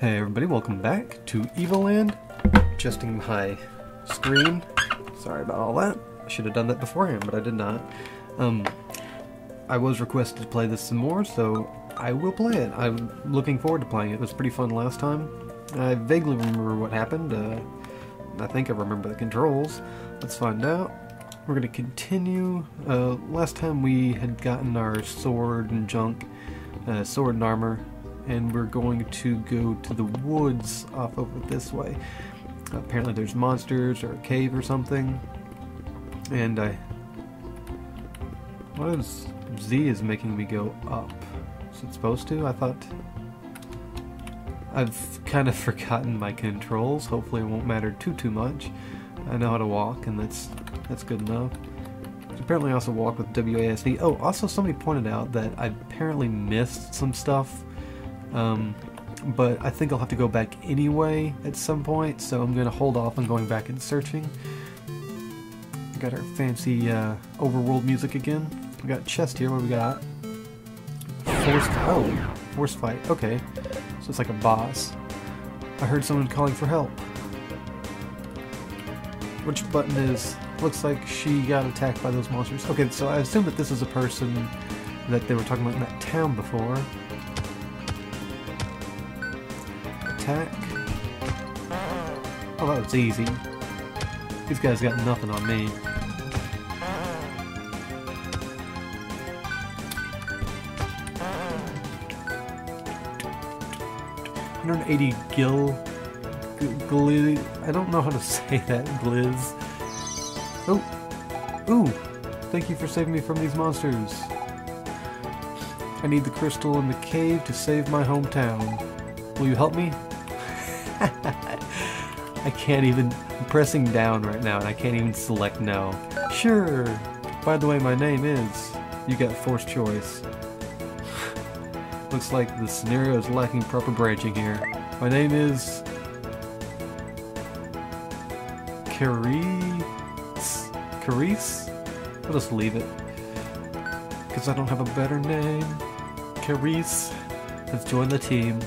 Hey everybody, welcome back to EvoLand. Adjusting my screen. Sorry about all that. I should have done that beforehand, but I did not. Um, I was requested to play this some more, so I will play it. I'm looking forward to playing it. It was pretty fun last time. I vaguely remember what happened. Uh, I think I remember the controls. Let's find out. We're going to continue. Uh, last time we had gotten our sword and junk, uh, sword and armor, and we're going to go to the woods off over this way. apparently there's monsters or a cave or something. And I... What is... Z is making me go up. Is it supposed to? I thought... I've kind of forgotten my controls. Hopefully it won't matter too too much. I know how to walk, and that's that's good enough. Apparently I also walk with WASD. Oh, also somebody pointed out that I apparently missed some stuff um, but I think I'll have to go back anyway at some point, so I'm going to hold off on going back and searching. Got our fancy uh, overworld music again. We got chest here. What we got? Forced. Oh, force fight. Okay, so it's like a boss. I heard someone calling for help. Which button is? Looks like she got attacked by those monsters. Okay, so I assume that this is a person that they were talking about in that town before. Attack. Oh, that was easy. These guys got nothing on me. Hundred eighty gil, gliz. I don't know how to say that. Gliz. Oh, ooh! Thank you for saving me from these monsters. I need the crystal in the cave to save my hometown. Will you help me? I can't even, I'm pressing down right now and I can't even select no. Sure. By the way, my name is, you got forced choice. Looks like the scenario is lacking proper branching here. My name is... Kaeris? Kaeris? I'll just leave it. Because I don't have a better name. Kaeris has joined the team.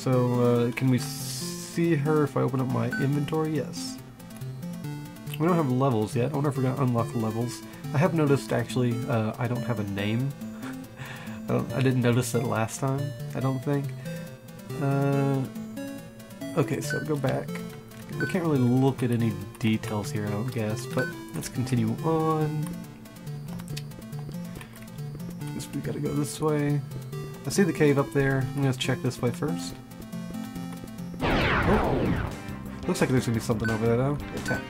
So, uh, can we see her if I open up my inventory? Yes. We don't have levels yet. I wonder if we're going to unlock levels. I have noticed, actually, uh, I don't have a name. I, I, didn't notice it last time, I don't think. Uh, okay, so go back. We can't really look at any details here, I don't guess, but let's continue on. Guess we gotta go this way. I see the cave up there. I'm gonna check this way first. Oh. Looks like there's gonna be something over there though. Attack.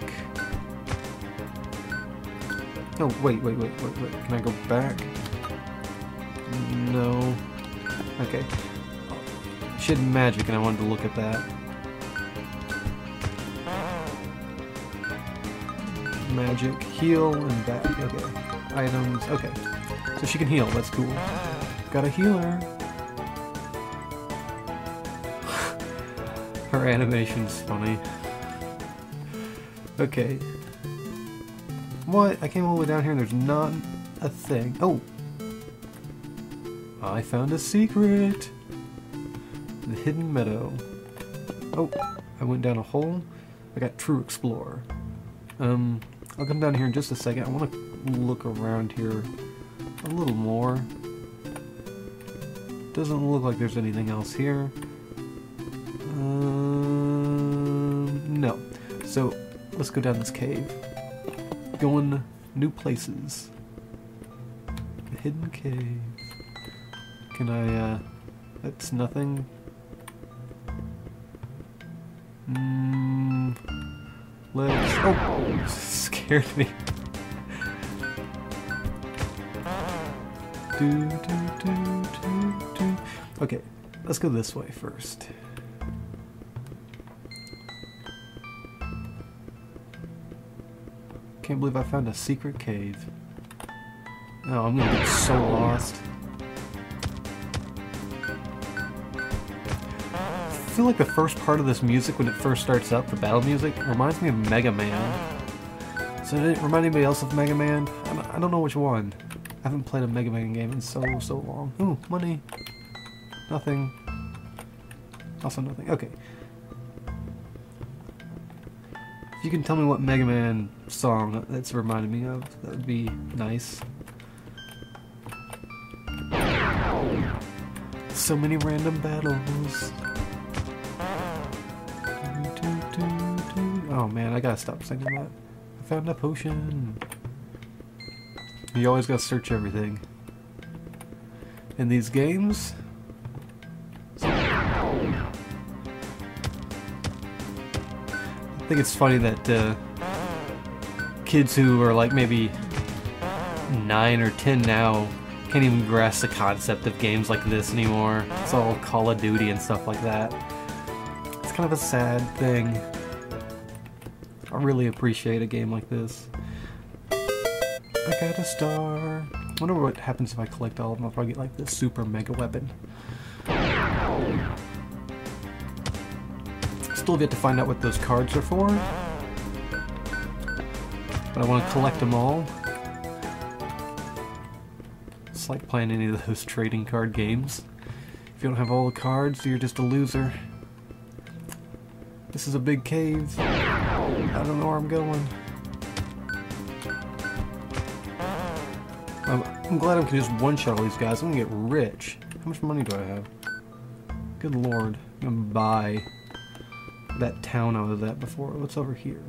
Oh, wait, wait, wait, wait, wait. Can I go back? No. Okay. She had magic and I wanted to look at that. Magic, heal, and back. Okay. Items, okay. So she can heal, that's cool. Got a healer. Her animation's funny. Okay. What? I came all the way down here and there's not a thing. Oh! I found a secret! The hidden meadow. Oh, I went down a hole. I got True Explorer. Um, I'll come down here in just a second. I want to look around here a little more. Doesn't look like there's anything else here. So, let's go down this cave. Going new places. The hidden cave. Can I, uh... That's nothing. Mmm... Let's... Oh! Scared me. do, do, do, do, do. Okay, let's go this way first. Can't believe I found a secret cave. Oh, I'm gonna get so lost. I feel like the first part of this music when it first starts up, the battle music, reminds me of Mega Man. So did it remind anybody else of Mega Man? I don't know which one. I haven't played a Mega Man game in so, so long. Ooh, money. Nothing. Also nothing. Okay. If you can tell me what Mega Man song that's reminded me of, that would be nice. So many random battles. Oh man, I gotta stop singing that. I found a potion. You always gotta search everything. In these games, think it's funny that uh, kids who are like maybe nine or ten now can't even grasp the concept of games like this anymore. It's all Call of Duty and stuff like that. It's kind of a sad thing. I really appreciate a game like this. I got a star. I wonder what happens if I collect all of them. I'll probably get like the super mega weapon. Still yet to find out what those cards are for. But I want to collect them all. It's like playing any of those trading card games. If you don't have all the cards, you're just a loser. This is a big cave. I don't know where I'm going. I'm, I'm glad I can just one-shot all these guys. I'm gonna get rich. How much money do I have? Good lord. I'm gonna buy that town out of that before. What's over here?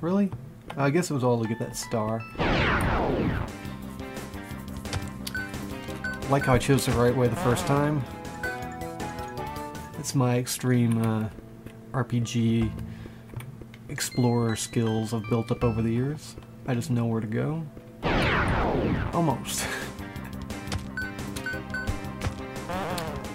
Really? I guess it was all to get that star. Like how I chose the right way the first time. It's my extreme uh, RPG explorer skills I've built up over the years. I just know where to go. Almost.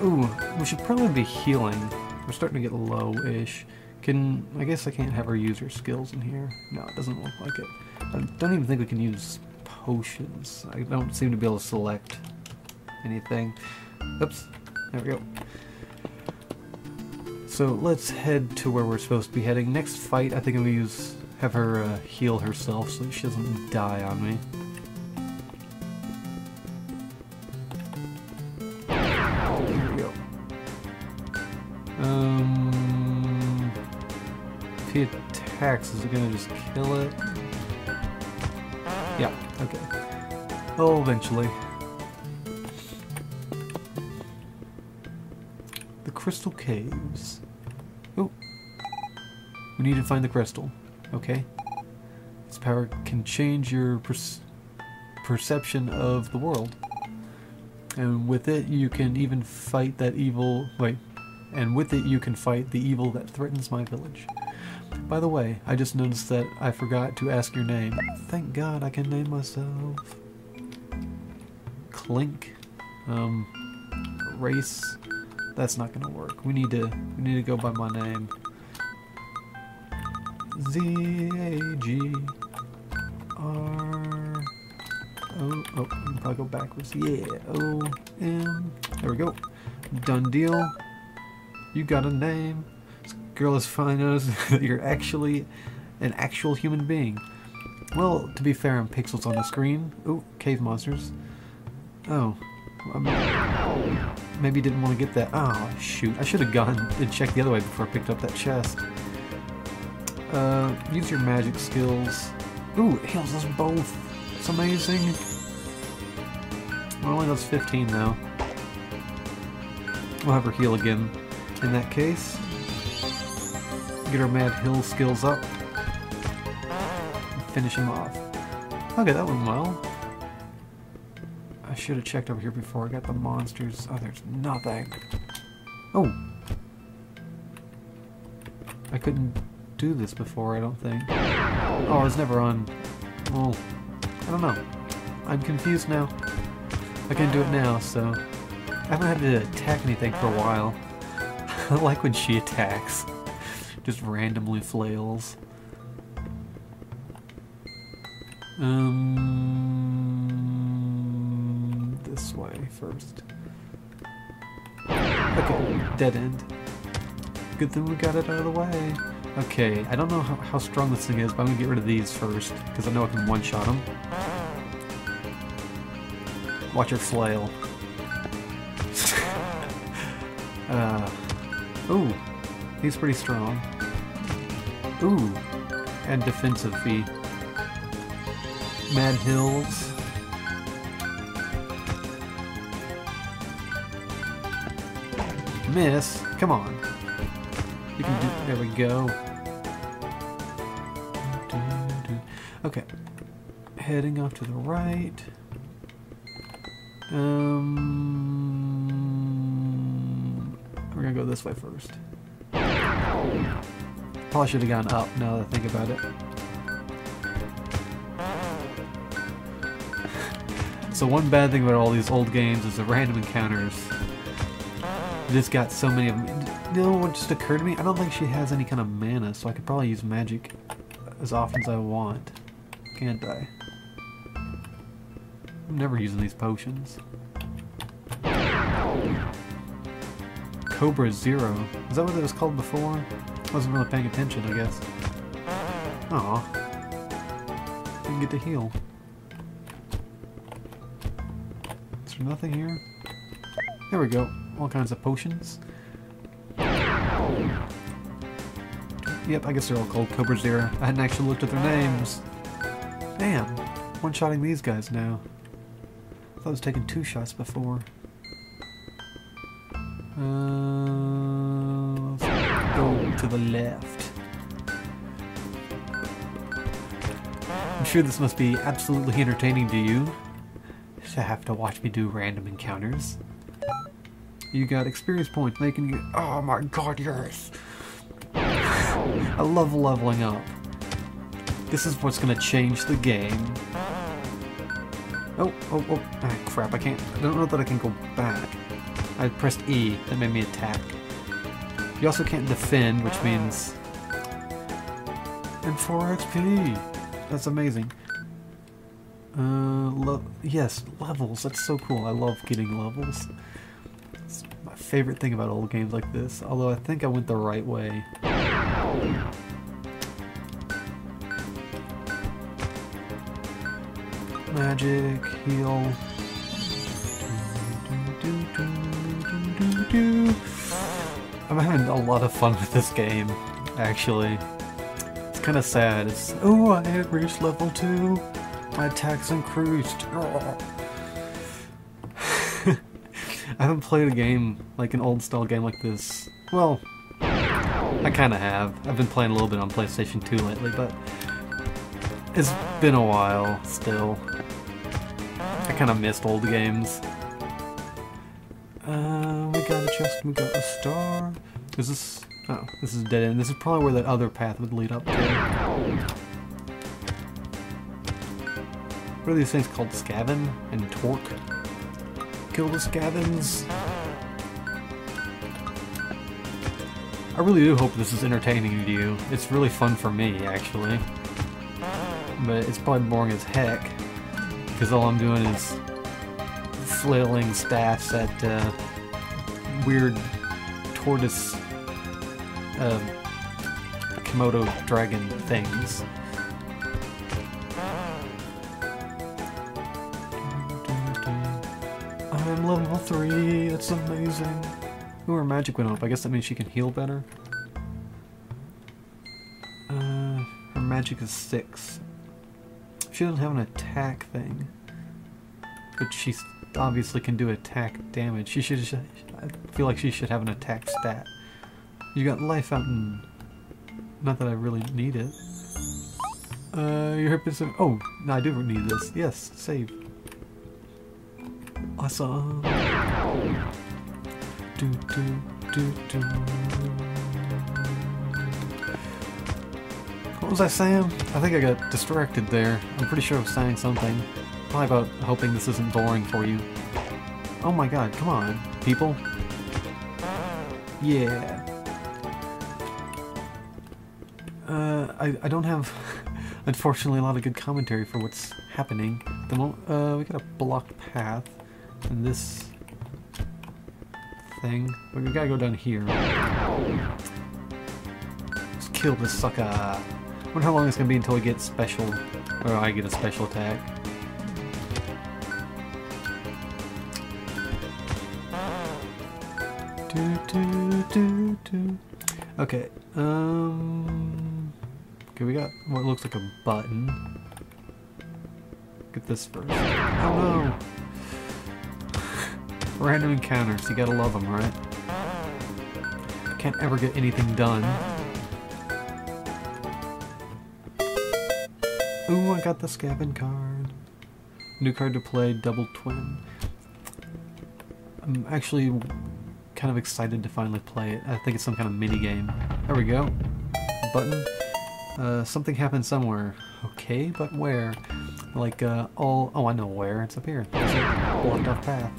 Ooh, we should probably be healing. We're starting to get low-ish. Can I guess I can't have her use her skills in here. No, it doesn't look like it. I don't even think we can use potions. I don't seem to be able to select anything. Oops. There we go. So let's head to where we're supposed to be heading. Next fight, I think I'm gonna use have her uh, heal herself so she doesn't die on me. Attacks, is it gonna just kill it? Yeah, okay. Oh, eventually. The Crystal Caves. Oh. We need to find the crystal. Okay. Its power can change your per perception of the world. And with it, you can even fight that evil... Wait, and with it you can fight the evil that threatens my village. By the way, I just noticed that I forgot to ask your name. Thank God I can name myself. Clink. Um, race. That's not gonna work. We need to we need to go by my name. Z A G R O oh if I go backwards. Yeah. O M there we go. Done deal. You got a name. This girl is fine as that you're actually an actual human being. Well, to be fair, I'm pixels on the screen. Ooh, cave monsters. Oh. maybe didn't want to get that. Oh, shoot. I should have gone and checked the other way before I picked up that chest. Uh, use your magic skills. Ooh, it heals us both. It's amazing. Well, only does 15 though. We'll have her heal again in that case. Get our Mad Hill skills up. finish him off. Okay, that went well. I should have checked over here before I got the monsters. Oh, there's nothing. Oh! I couldn't do this before, I don't think. Oh, I was never on... Well, I don't know. I'm confused now. I can do it now, so... I haven't had to attack anything for a while. I like when she attacks. Just randomly flails. Um, this way first. Okay, dead end. Good thing we got it out of the way. Okay, I don't know how, how strong this thing is, but I'm gonna get rid of these first, because I know I can one-shot them. Watch her flail. uh, Ooh, he's pretty strong. Ooh, and defensive fee. Mad Hills. Miss, come on. You can do, there we go. Okay, heading off to the right. Um, gonna go this way first. Probably should have gone up now that I think about it. So one bad thing about all these old games is the random encounters. Just got so many of them. You know what just occurred to me? I don't think she has any kind of mana, so I could probably use magic as often as I want. Can't I? I'm never using these potions. Cobra Zero. Is that what it was called before? Wasn't really paying attention, I guess. Aw. Didn't get to heal. Is there nothing here? There we go. All kinds of potions. Yep, I guess they're all called Cobra Zero. I hadn't actually looked at their names. Damn. One-shotting these guys now. I thought I was taking two shots before. Uh, go to the left. I'm sure this must be absolutely entertaining to you to have to watch me do random encounters. You got experience points making you. Oh my god, yes! I love leveling up. This is what's gonna change the game. Oh, oh, oh, ah, crap, I can't, I don't know that I can go back. I pressed E, that made me attack. You also can't defend, which means... And 4 XP! That's amazing. Uh, yes, levels, that's so cool, I love getting levels. It's my favorite thing about old games like this, although I think I went the right way. Magic, heal. I'm having a lot of fun with this game, actually. It's kind of sad. It's, oh, I have reached level 2. My attacks increased. Oh. I haven't played a game, like an old style game like this. Well, I kind of have. I've been playing a little bit on PlayStation 2 lately, but it's been a while still. I kind of missed old games. Uh, we got a chest, we got a star. Is this... Oh, this is dead end. This is probably where that other path would lead up to. What are these things called? Skaven and Torque? Kill the Skavens. I really do hope this is entertaining to you. It's really fun for me, actually. But it's probably boring as heck, because all I'm doing is flailing staffs at uh, weird tortoise uh, Komodo dragon things. I'm level 3, that's amazing. Ooh, her magic went up. I guess that means she can heal better. Uh, her magic is 6. She doesn't have an attack thing. But she obviously can do attack damage. She should. I feel like she should have an attack stat. You got life out in. Not that I really need it. Uh, your hip is. Oh, no, I do need this. Yes, save. Awesome. Do, do, do, do. What was I saying? I think I got distracted there. I'm pretty sure I was saying something. About hoping this isn't boring for you. Oh my god, come on, people. Yeah. Uh, I, I don't have, unfortunately, a lot of good commentary for what's happening. The mo uh, we got a blocked path, and this thing. But we gotta go down here. Let's kill this sucker. wonder how long it's gonna be until we get special, or I get a special attack. Okay. Um. Okay, we got what looks like a button. Get this first. Oh no! Random encounters. You gotta love them, right? Can't ever get anything done. Ooh, I got the Scavin card. New card to play, Double Twin. I'm actually kind of excited to finally play it. I think it's some kind of mini game. There we go. Button. Uh, something happened somewhere. Okay, but where? Like, uh, all... Oh, I know where. It's up here. Blocked off path.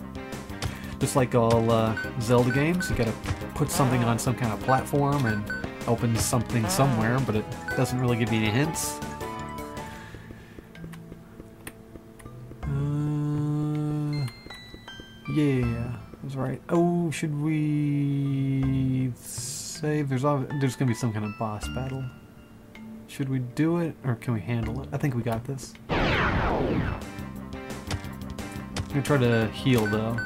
Just like all uh, Zelda games, you gotta put something on some kind of platform and open something somewhere, but it doesn't really give you any hints. Right. Oh, should we save? There's there's gonna be some kind of boss battle. Should we do it, or can we handle it? I think we got this. I'm gonna try to heal though.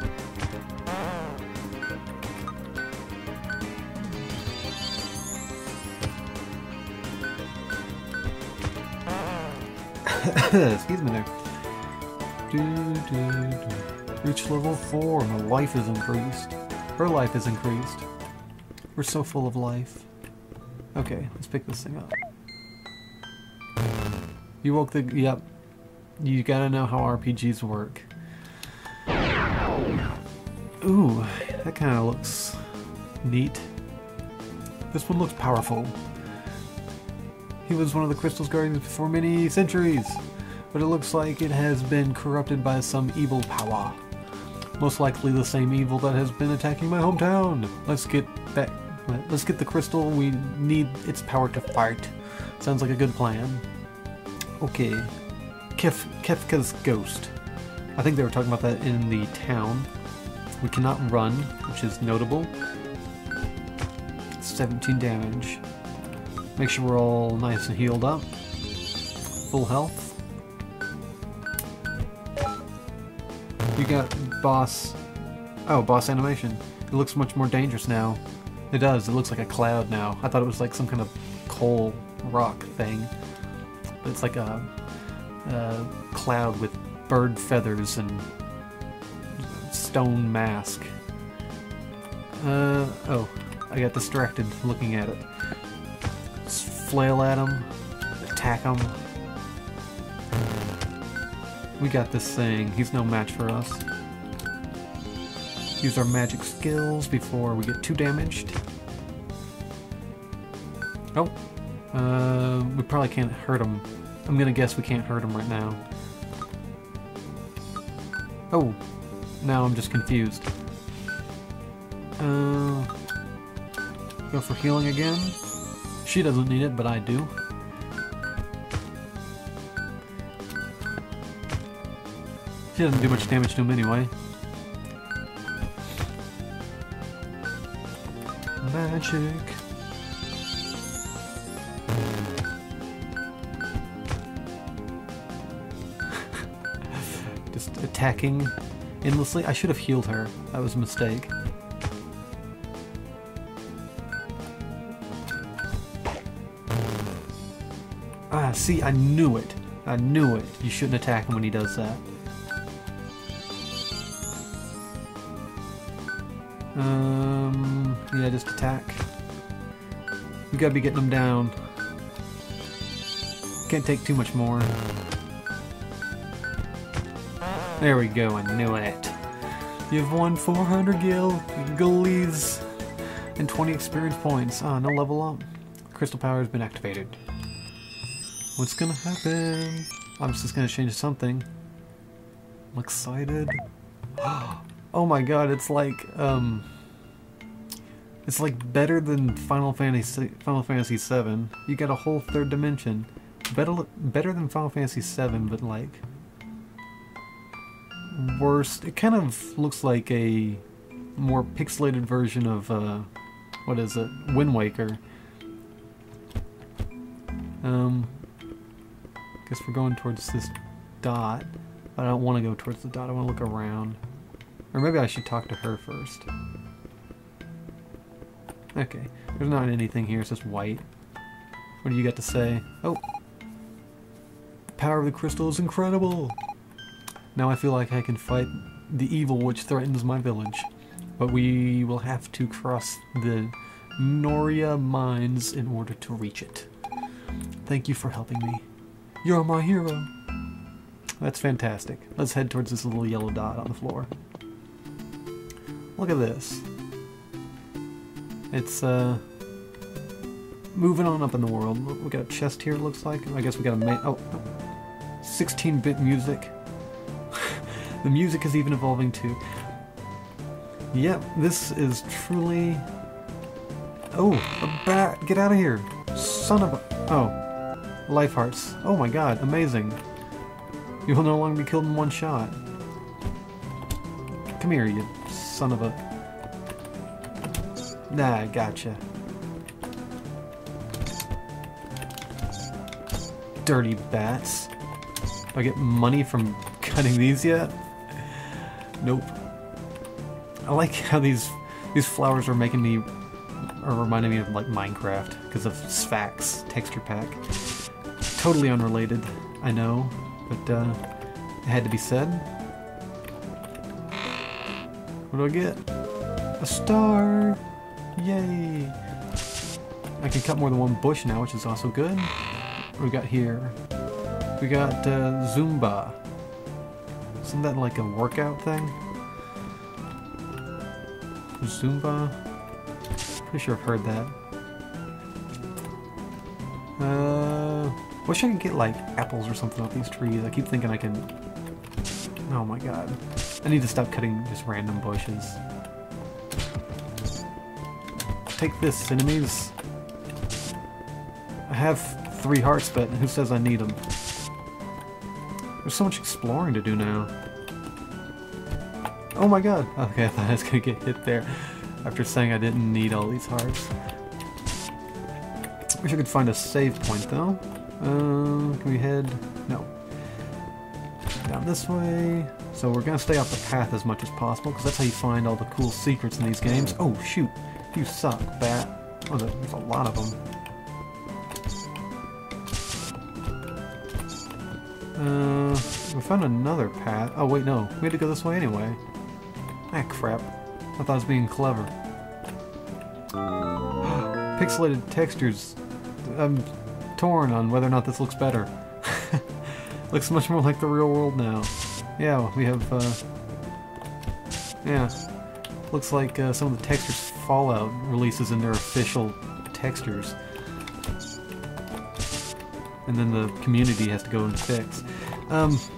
Excuse me there. Do, do, do. Reach level 4, my life is increased. Her life is increased. We're so full of life. Okay, let's pick this thing up. You woke the... Yep. You gotta know how RPGs work. Ooh, that kind of looks neat. This one looks powerful. He was one of the Crystal's guardians for many centuries, but it looks like it has been corrupted by some evil power. Most likely the same evil that has been attacking my hometown. Let's get back. Let's get the crystal. We need its power to fight. Sounds like a good plan. Okay. Kef Kefka's ghost. I think they were talking about that in the town. We cannot run, which is notable. 17 damage. Make sure we're all nice and healed up. Full health. You got boss... Oh, boss animation. It looks much more dangerous now. It does. It looks like a cloud now. I thought it was like some kind of coal rock thing. But it's like a, a cloud with bird feathers and stone mask. Uh, oh. I got distracted looking at it. Flail at him. Attack him. We got this thing. He's no match for us. Use our magic skills before we get too damaged. Oh. Uh, we probably can't hurt him. I'm gonna guess we can't hurt him right now. Oh. Now I'm just confused. Uh, go for healing again. She doesn't need it, but I do. She doesn't do much damage to him anyway. Just attacking endlessly. I should have healed her. That was a mistake. Ah, see, I knew it. I knew it. You shouldn't attack him when he does that. Um, yeah, just attack. We gotta be getting them down. Can't take too much more. There we go, I knew it. You've won 400 gil, gillies, and 20 experience points. Ah, no level up. Crystal power has been activated. What's gonna happen? I'm just gonna change something. I'm excited. Oh my god, it's like, um... It's like better than Final Fantasy Final Fantasy 7. You got a whole third dimension. Better better than Final Fantasy 7, but like worse. It kind of looks like a more pixelated version of uh what is it? Wind Waker. Um guess we're going towards this dot. But I don't want to go towards the dot. I want to look around. Or maybe I should talk to her first. Okay, there's not anything here, it's just white. What do you got to say? Oh! The power of the crystal is incredible! Now I feel like I can fight the evil which threatens my village. But we will have to cross the Noria mines in order to reach it. Thank you for helping me. You're my hero! That's fantastic. Let's head towards this little yellow dot on the floor. Look at this. It's, uh... Moving on up in the world. We got a chest here, looks like. I guess we got a ma- oh. 16-bit music. the music is even evolving too. Yep, this is truly... Oh, a bat! Get out of here! Son of a... Oh. Life hearts. Oh my god, amazing. You will no longer be killed in one shot. Come here, you son of a... Nah, gotcha. Dirty bats. Do I get money from cutting these yet? Nope. I like how these these flowers are making me are reminding me of like Minecraft because of Sphax texture pack. Totally unrelated, I know, but uh, it had to be said. What do I get? A star! Yay! I can cut more than one bush now, which is also good. What we got here? We got uh, Zumba. Isn't that like a workout thing? Zumba? Pretty sure I've heard that. Uh, wish I could get like apples or something off these trees. I keep thinking I can. Oh my god. I need to stop cutting just random bushes. Take this, enemies. I have three hearts, but who says I need them? There's so much exploring to do now. Oh my god! Okay, I thought I was gonna get hit there after saying I didn't need all these hearts. Wish I could find a save point though. Uh, can we head? No. Down this way. So we're gonna stay off the path as much as possible because that's how you find all the cool secrets in these games. Oh shoot! You suck, bat. Oh, there's a lot of them. Uh, we found another path. Oh wait, no. We had to go this way anyway. Ah, crap. I thought I was being clever. Pixelated textures. I'm torn on whether or not this looks better. looks much more like the real world now. Yeah, we have, uh... Yeah. Looks like uh, some of the textures Fallout releases in their official textures. And then the community has to go and fix. Um...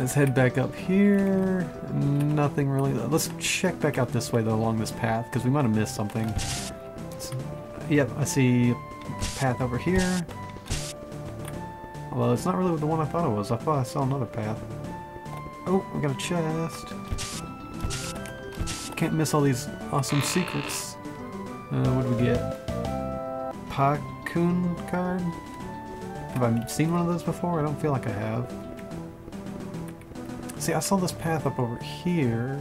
Let's head back up here. Nothing really. Let's check back out this way though along this path because we might have missed something. So, yep, I see a path over here. Although it's not really the one I thought it was. I thought I saw another path. Oh, we got a chest. Can't miss all these awesome secrets. Uh, what do we get? Pakun card? Have I seen one of those before? I don't feel like I have. See, I saw this path up over here.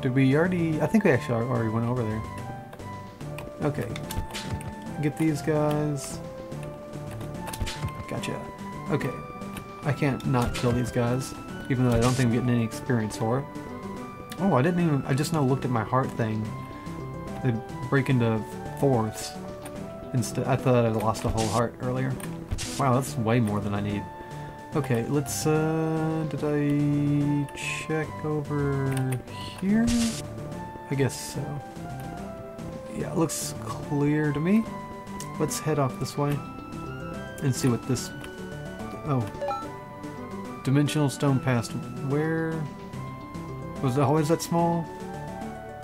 Did we already... I think we actually already went over there. Okay. Get these guys. Gotcha. Okay. I can't not kill these guys, even though I don't think I'm getting any experience for it. Oh, I didn't even... I just now looked at my heart thing. They break into fourths. Instead, I thought I lost a whole heart earlier. Wow, that's way more than I need. Okay, let's, uh, did I check over here? I guess so. Yeah, it looks clear to me. Let's head off this way and see what this, oh. Dimensional stone past, where, was it always that small?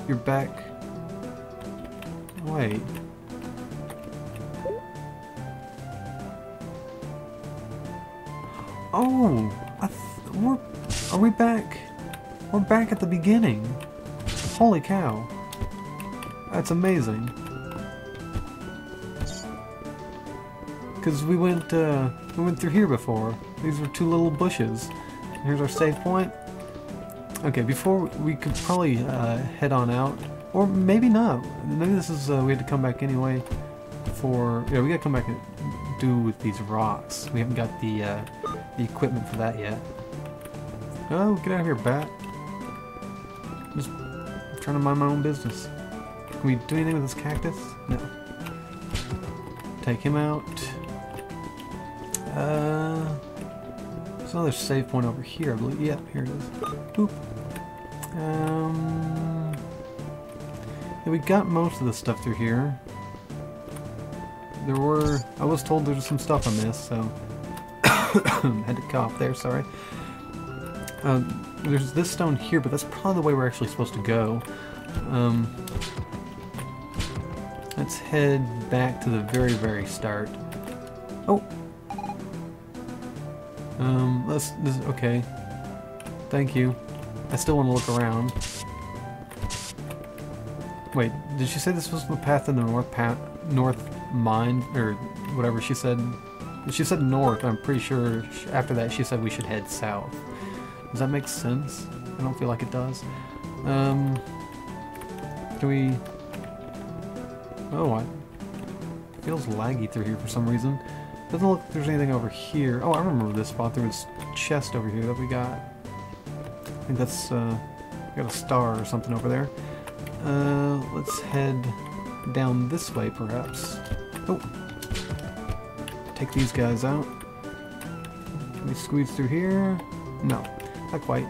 You're back, wait. Oh, we're, are we back? We're back at the beginning. Holy cow. That's amazing. Because we went, uh, we went through here before. These were two little bushes. Here's our save point. Okay, before we could probably uh, head on out, or maybe not. Maybe this is uh, we had to come back anyway. For yeah, we gotta come back and do with these rocks. We haven't got the uh, the equipment for that yet. Oh, get out of here, bat! Just trying to mind my own business. Can we do anything with this cactus? No. Take him out. Uh, there's another save point over here, I believe. Yeah, here it is. Boop. Um, yeah, we got most of the stuff through here. There were... I was told there was some stuff I missed, so... had to cough there, sorry. Um, there's this stone here, but that's probably the way we're actually supposed to go. Um, let's head back to the very, very start. Oh! Um, okay. Thank you. I still want to look around. Wait, did she say this was the path in the north path, north mine, or whatever she said? She said north. I'm pretty sure after that she said we should head south. Does that make sense? I don't feel like it does. Um, can we? Oh, I, feels laggy through here for some reason. Doesn't look like there's anything over here. Oh, I remember this spot. There was chest over here that we got I think that's, uh, got a star or something over there. Uh, let's head down this way, perhaps. Oh! Take these guys out. Can we squeeze through here? No, not quite.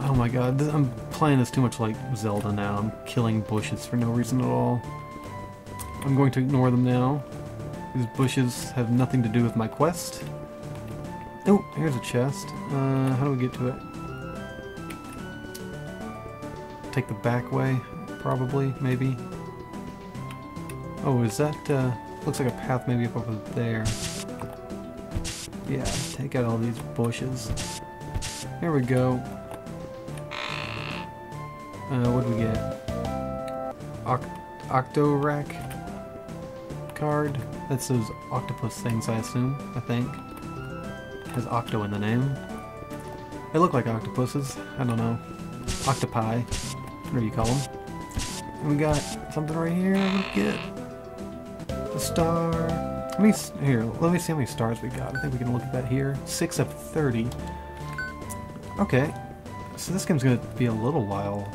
Oh my god, I'm playing this too much like Zelda now. I'm killing bushes for no reason at all. I'm going to ignore them now. These bushes have nothing to do with my quest. Oh, here's a chest. Uh, how do we get to it? Take the back way, probably, maybe. Oh, is that, uh, looks like a path maybe up over there. Yeah, take out all these bushes. Here we go. Uh, what do we get? Oct Octorack That's those octopus things, I assume, I think has octo in the name. They look like octopuses. I don't know. Octopi. Whatever you call them. And we got something right here. Look at the star. Let me here. Let me see how many stars we got. I think we can look at that here. Six of thirty. Okay. So this game's gonna be a little while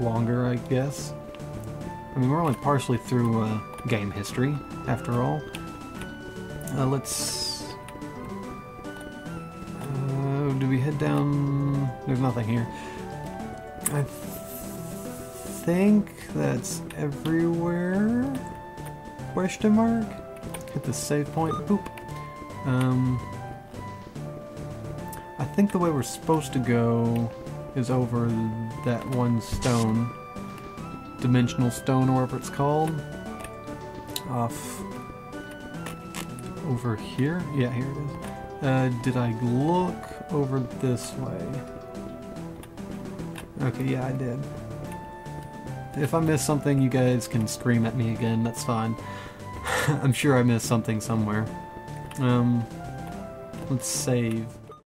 longer, I guess. I mean, we're only partially through uh, game history, after all. Uh, let's do we head down? There's nothing here. I th think that's everywhere? Question mark? Hit the save point. Boop. Um, I think the way we're supposed to go is over that one stone. Dimensional stone, or whatever it's called. Off over here? Yeah, here it is. Uh, did I look over this way? Okay, yeah, I did. If I miss something, you guys can scream at me again, that's fine. I'm sure I missed something somewhere. Um, let's save.